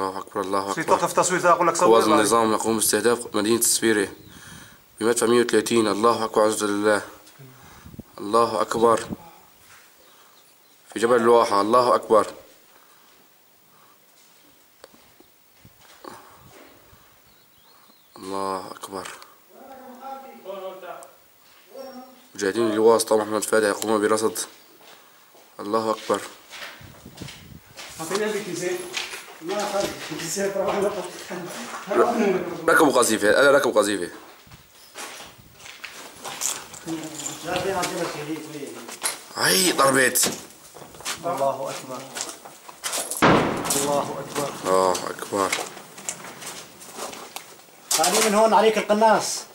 الله أكبر الله في أكبر. توقف تصوير أقول لك قوات صور النظام يقوم باستهداف مدينة سفيرة بمدفع 130 الله أكبر عز لله. الله أكبر. في جبل الواحة الله أكبر. الله أكبر. مجاهدين اللواء اسطى محمد فادي يقومون برصد. الله أكبر. ركبوا قذيفة أنا ركبوا قذيفة هاي ضربت الله أكبر. الله أكبر. الله أكبر. تعالي من هون عليك القناص.